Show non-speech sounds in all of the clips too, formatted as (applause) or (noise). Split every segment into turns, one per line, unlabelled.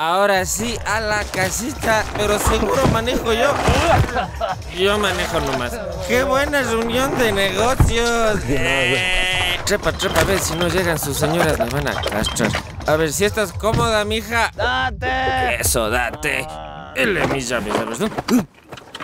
Ahora sí, a la casita, pero seguro manejo yo. (laughs) Yo manejo nomás. ¡Qué buena reunión de negocios! Eh, Trepa, trepa, a ver si no llegan sus señoras, me van a castrar. A ver si estás cómoda, mija.
¡Date!
Eso, date. Ele mis llaves, ¿sabes? ¿no?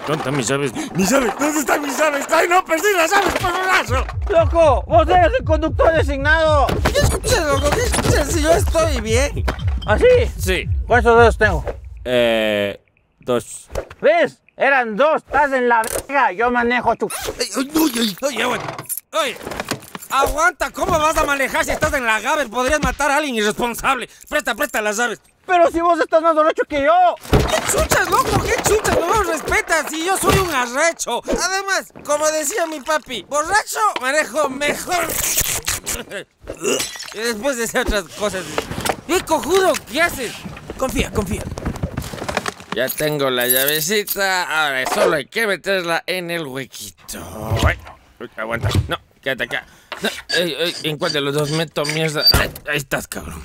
¿Dónde están mis llaves? ¡Mis llaves! ¿Dónde están mis llaves? ¡Ay, no! ¡Perdí las llaves por un lazo!
¡Loco! ¡Vos eres el conductor designado!
¿Qué escuchas, loco? ¿Qué escuchas? Si yo estoy bien.
¿Así?
Sí.
¿Cuántos dedos tengo?
Eh. Dos.
¿Ves? Eran dos. Estás en la verga. Yo manejo tu...
Ay, ay, Oye, oye, oye, aguanta. ¿cómo vas a manejar si estás en la Gaber? Podrías matar a alguien irresponsable. Presta, presta las llaves.
Pero si vos estás más derecho que yo.
¿Qué chuchas, loco? ¿Qué chuchas? No me respetas y yo soy un arrecho. Además, como decía mi papi, borracho manejo mejor. (laughs) y después decía otras cosas. ¡Eh, cojudo! ¿Qué haces? Confía, confía. Ya tengo la llavecita. Ahora solo hay que meterla en el huequito. Ay, aguanta. No, quédate acá. No, ey, ey, ¿En cuál de los dos meto mierda? Ahí, ahí estás, cabrón.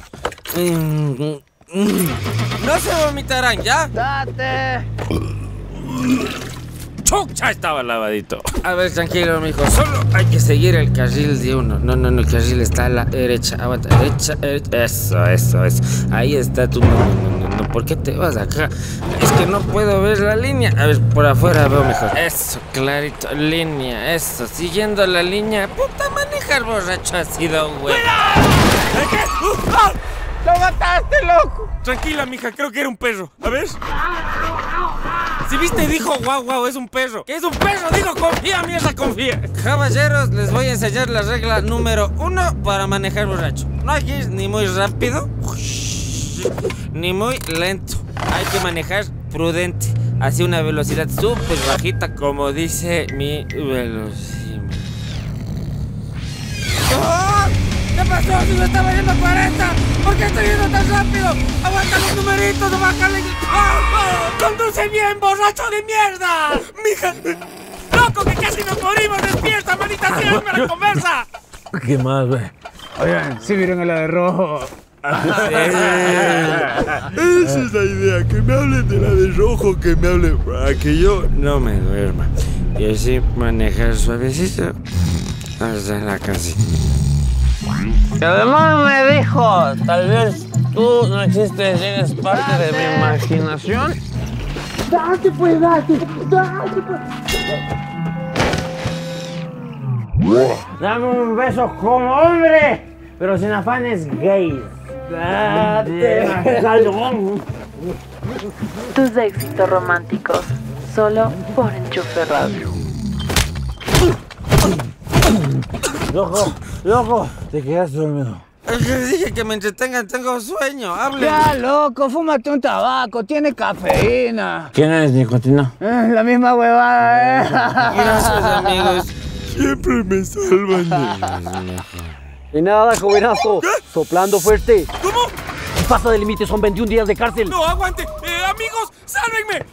Mm, mm. No se vomitarán, ¿ya?
¡Date!
¡Chucha! Estaba lavadito. A ver, tranquilo, mijo. Solo hay que seguir el carril de uno. No, no, no, el carril está a la derecha. Aguanta, derecha, derecha. Eso, eso, eso. Ahí está tu. No, no, no, no. ¿Por qué te vas acá? Es que no puedo ver la línea. A ver, por afuera veo mejor. Eso, clarito. Línea, eso. Siguiendo la línea. Puta, manejar borracho ha sido, güey. ¿Qué? Uh, ah.
¡Lo mataste, loco!
Tranquila, mija, creo que era un perro. A ver. Si viste, dijo guau, guau, es un perro. ¿Qué es un perro? Digo, confía, mierda, confía. Caballeros, les voy a enseñar la regla número uno para manejar borracho. No hay que ir ni muy rápido, ni muy lento. Hay que manejar prudente, así una velocidad súper bajita, como dice mi velocímetro. ¡Oh! ¿Qué pasó? Si me estaba yendo a 40. ¿Por qué estoy yendo tan rápido? Aguanta los numeritos, bájale. ¡Oh, oh! ¡Conduce bien, borracho de mierda! ¡Mija! ¡Loco, que casi nos morimos! ¡Despierta, manita! ¡Síganme la conversa!
¿Qué más, güey? Oigan, sí miren a la de rojo.
Esa es la idea, que me hablen de la de rojo, que me hablen para que yo no me duerma. Y así manejar suavecito hasta la casa.
Y además me dijo, tal vez tú no existes, eres parte de mi imaginación.
Date, pues, date, date, pues.
Dame un beso como hombre, pero sin afanes gays. Date. (laughs)
Tus éxitos románticos, solo por Enchufe Radio.
Loco, loco, te quedaste dormido.
Es que dije que me entretengan, tengo sueño, hable.
Ya, loco, fúmate un tabaco, tiene cafeína.
¿Quién es nicotina?
Eh, la misma huevada, eh.
Gracias, amigos. Siempre me salvan de
Y (laughs) nada, jovenazo. Soplando fuerte.
¿Cómo?
Si pasa del límite son 21 días de cárcel.
No, aguante. Eh, amigos, sálvenme.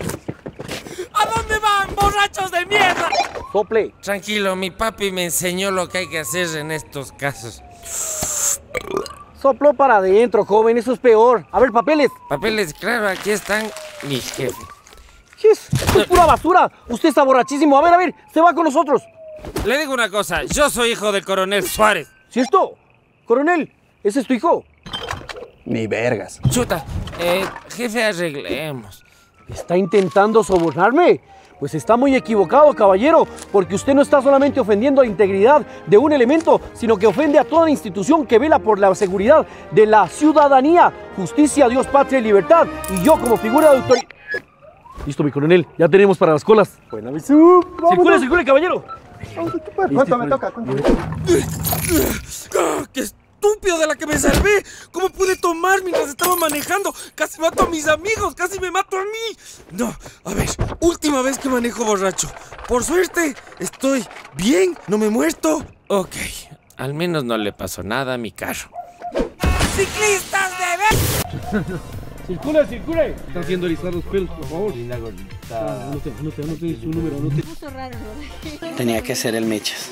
¿A dónde van, borrachos de mierda?
Sople.
Tranquilo, mi papi me enseñó lo que hay que hacer en estos casos.
Sopló para adentro, joven. Eso es peor. A ver, papeles.
Papeles, claro, aquí están mi jefe.
¿Qué es? Esto es pura basura. Usted está borrachísimo. A ver, a ver. Se va con nosotros.
Le digo una cosa, yo soy hijo del coronel Suárez.
¿Cierto? Coronel, ¿ese es tu hijo? Ni vergas.
Chuta, eh, jefe, arreglemos.
¿Está intentando sobornarme? Pues está muy equivocado, caballero, porque usted no está solamente ofendiendo la integridad de un elemento, sino que ofende a toda institución que vela por la seguridad de la ciudadanía, justicia, Dios, patria y libertad. Y yo como figura de autoridad... Listo, mi coronel, ya tenemos para las colas. Buena visión. Circule, circule, caballero.
¿Cuánto me toca? ¿Cuánto me toca?
¡Ah, ¡Qué estúpido de la que me salvé! ¿Cómo pude tomar mientras estaba manejando? Casi mato a mis amigos, casi me mato a mí. No, a ver, última vez que manejo borracho. Por suerte, estoy bien, no me he muerto. Ok, al menos no le pasó nada a mi carro. ¡Ciclistas de ver!
Circula, (laughs) circule. Está haciendo erizar los pelos, por favor. Linda gordita. Anote, anote, anote su número, anote. (laughs)
Tenía que ser el Mechas.